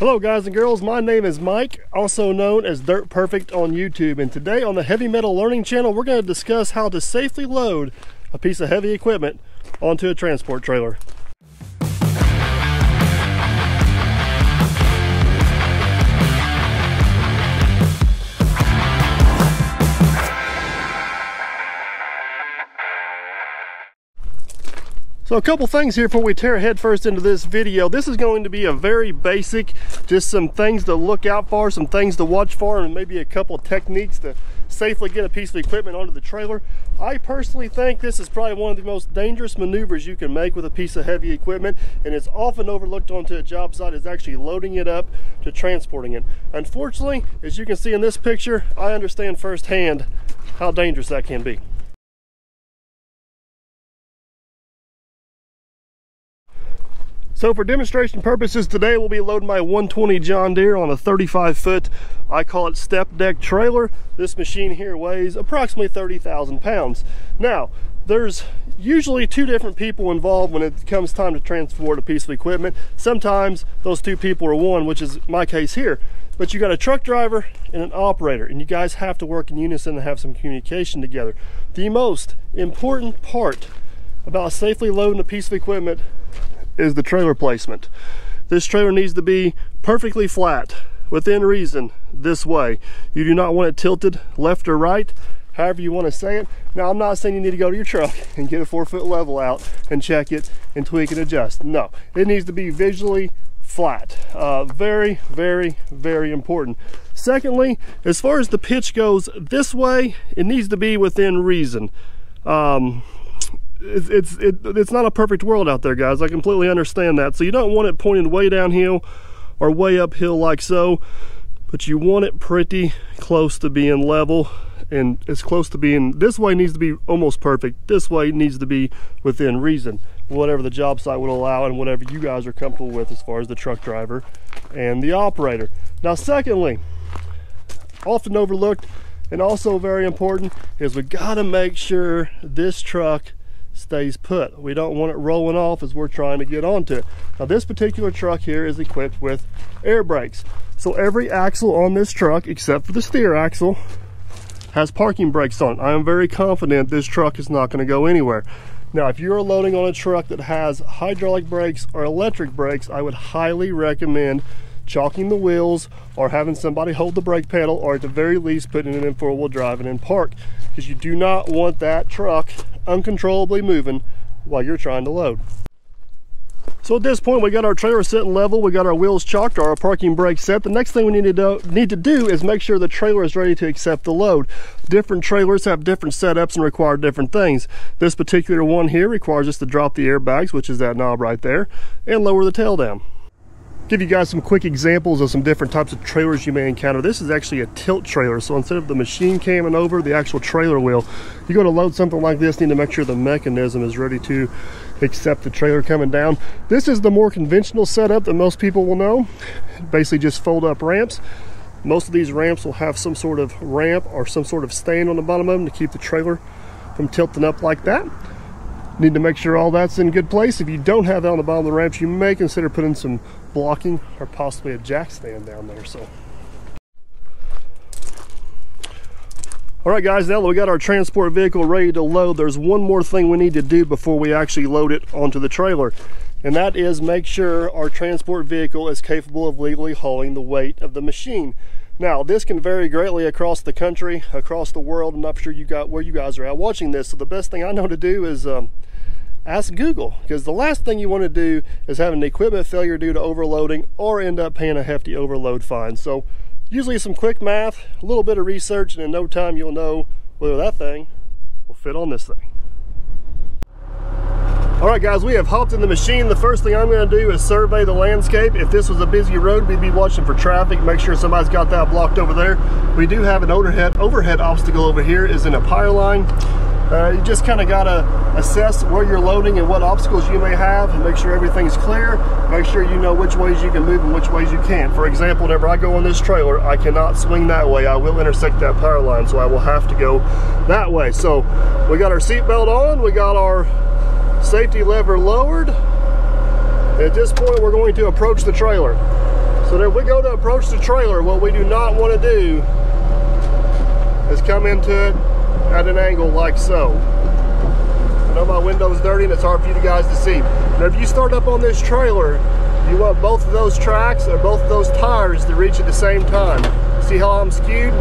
Hello guys and girls, my name is Mike, also known as Dirt Perfect on YouTube, and today on the Heavy Metal Learning Channel, we're going to discuss how to safely load a piece of heavy equipment onto a transport trailer. So a couple things here before we tear headfirst into this video. This is going to be a very basic, just some things to look out for, some things to watch for, and maybe a couple techniques to safely get a piece of equipment onto the trailer. I personally think this is probably one of the most dangerous maneuvers you can make with a piece of heavy equipment, and it's often overlooked onto a job site is actually loading it up to transporting it. Unfortunately, as you can see in this picture, I understand firsthand how dangerous that can be. So for demonstration purposes today, we'll be loading my 120 John Deere on a 35 foot, I call it step deck trailer. This machine here weighs approximately 30,000 pounds. Now, there's usually two different people involved when it comes time to transport a piece of equipment. Sometimes those two people are one, which is my case here. But you got a truck driver and an operator, and you guys have to work in unison and have some communication together. The most important part about safely loading a piece of equipment is the trailer placement. This trailer needs to be perfectly flat, within reason, this way. You do not want it tilted left or right, however you want to say it. Now, I'm not saying you need to go to your truck and get a four foot level out and check it and tweak and adjust. No, it needs to be visually flat. Uh, very, very, very important. Secondly, as far as the pitch goes this way, it needs to be within reason. Um, it's it's it, it's not a perfect world out there, guys. I completely understand that. So you don't want it pointed way downhill or way uphill like so, but you want it pretty close to being level and as close to being this way needs to be almost perfect. This way needs to be within reason, whatever the job site would allow and whatever you guys are comfortable with as far as the truck driver and the operator. Now, secondly, often overlooked and also very important is we got to make sure this truck stays put. We don't want it rolling off as we're trying to get onto it. Now this particular truck here is equipped with air brakes. So every axle on this truck, except for the steer axle, has parking brakes on. it. I am very confident this truck is not gonna go anywhere. Now, if you're loading on a truck that has hydraulic brakes or electric brakes, I would highly recommend chalking the wheels or having somebody hold the brake pedal or at the very least putting it in four-wheel drive and in park because you do not want that truck uncontrollably moving while you're trying to load. So at this point, we got our trailer sitting level, we got our wheels chalked, our parking brake set. The next thing we need to, do, need to do is make sure the trailer is ready to accept the load. Different trailers have different setups and require different things. This particular one here requires us to drop the airbags, which is that knob right there, and lower the tail down give you guys some quick examples of some different types of trailers you may encounter. This is actually a tilt trailer. So instead of the machine camming over the actual trailer wheel, you go to load something like this, need to make sure the mechanism is ready to accept the trailer coming down. This is the more conventional setup that most people will know. Basically just fold up ramps. Most of these ramps will have some sort of ramp or some sort of stand on the bottom of them to keep the trailer from tilting up like that. Need to make sure all that's in good place. If you don't have that on the bottom of the ramps, you may consider putting some blocking or possibly a jack stand down there. So. All right, guys, now that we got our transport vehicle ready to load, there's one more thing we need to do before we actually load it onto the trailer. And that is make sure our transport vehicle is capable of legally hauling the weight of the machine. Now, this can vary greatly across the country, across the world. And I'm not sure you got where you guys are at watching this. So the best thing I know to do is um, ask Google because the last thing you want to do is have an equipment failure due to overloading or end up paying a hefty overload fine. So usually some quick math, a little bit of research, and in no time you'll know whether that thing will fit on this thing. All right, guys, we have hopped in the machine. The first thing I'm gonna do is survey the landscape. If this was a busy road, we'd be watching for traffic, make sure somebody's got that blocked over there. We do have an overhead, overhead obstacle over here, is in a power line. Uh, you just kind of got to assess where you're loading and what obstacles you may have and make sure everything's clear. Make sure you know which ways you can move and which ways you can't. For example, whenever I go on this trailer, I cannot swing that way. I will intersect that power line, so I will have to go that way. So we got our seatbelt on, we got our safety lever lowered. At this point, we're going to approach the trailer. So then we go to approach the trailer, what we do not want to do is come into it at an angle like so. I know my window's dirty and it's hard for you guys to see. Now if you start up on this trailer, you want both of those tracks or both of those tires to reach at the same time. See how I'm skewed?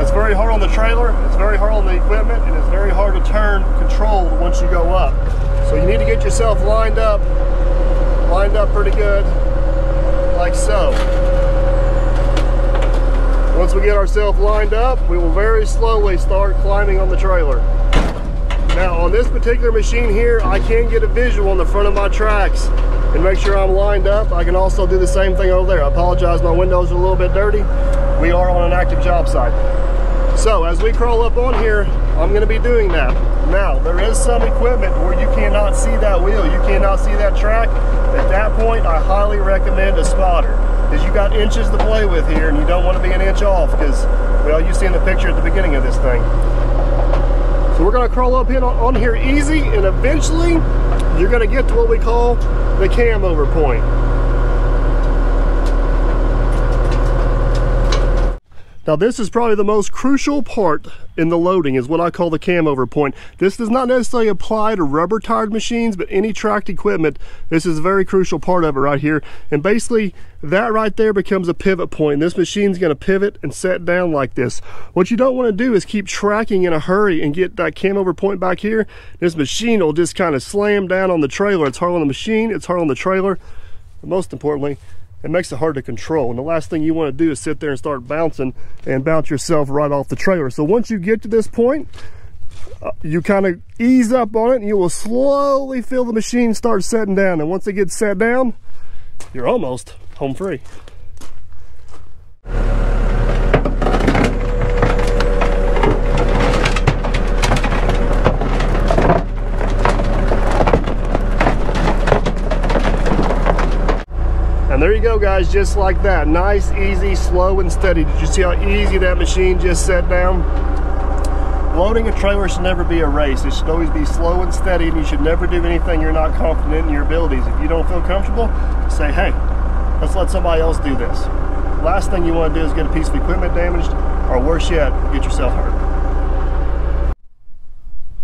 It's very hard on the trailer, it's very hard on the equipment, and it's very hard to turn controlled once you go up. So you need to get yourself lined up, lined up pretty good, like so. Once we get ourselves lined up, we will very slowly start climbing on the trailer. Now on this particular machine here, I can get a visual on the front of my tracks and make sure I'm lined up. I can also do the same thing over there. I apologize, my windows are a little bit dirty. We are on an active job site. So as we crawl up on here, I'm gonna be doing that. Now, there is some equipment where you cannot see that wheel, you cannot see that track. At that point, I highly recommend a spotter because you got inches to play with here and you don't want to be an inch off because, well, you see in the picture at the beginning of this thing. So we're gonna crawl up in on here easy and eventually you're gonna get to what we call the cam over point. Now this is probably the most crucial part in the loading is what I call the cam over point. This does not necessarily apply to rubber tired machines, but any tracked equipment, this is a very crucial part of it right here. And basically that right there becomes a pivot point. This machine's gonna pivot and set down like this. What you don't wanna do is keep tracking in a hurry and get that cam over point back here. This machine will just kind of slam down on the trailer. It's hard on the machine, it's hard on the trailer. But most importantly, it makes it hard to control. And the last thing you want to do is sit there and start bouncing and bounce yourself right off the trailer. So once you get to this point, uh, you kind of ease up on it and you will slowly feel the machine start setting down. And once it gets set down, you're almost home free. And there you go guys, just like that. Nice, easy, slow and steady. Did you see how easy that machine just set down? Loading a trailer should never be a race. It should always be slow and steady and you should never do anything you're not confident in your abilities. If you don't feel comfortable, say, hey, let's let somebody else do this. Last thing you want to do is get a piece of equipment damaged or worse yet, get yourself hurt.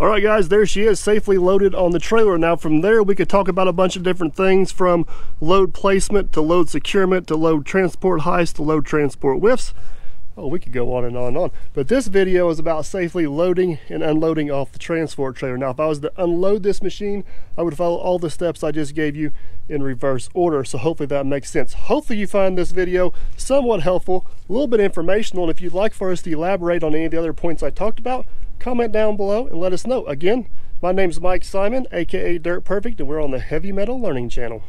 All right, guys, there she is, safely loaded on the trailer. Now, from there, we could talk about a bunch of different things from load placement to load securement to load transport heists to load transport whiffs. Oh, we could go on and on and on. But this video is about safely loading and unloading off the transport trailer. Now, if I was to unload this machine, I would follow all the steps I just gave you in reverse order. So hopefully that makes sense. Hopefully you find this video somewhat helpful, a little bit informational. And if you'd like for us to elaborate on any of the other points I talked about, comment down below and let us know. Again, my name is Mike Simon, aka Dirt Perfect, and we're on the Heavy Metal Learning Channel.